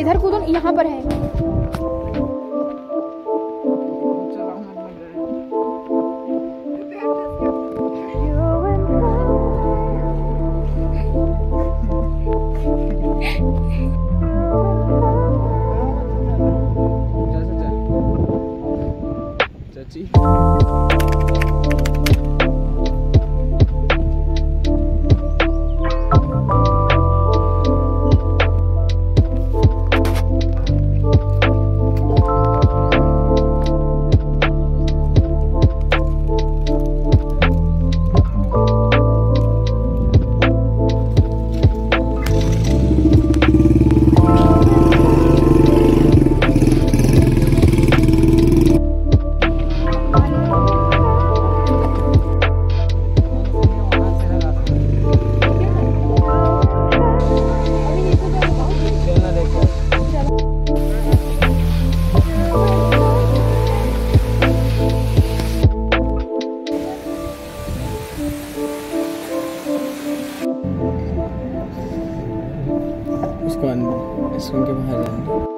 इधर कूदो यहाँ पर है। उसको उसको के बाहर जाएँगे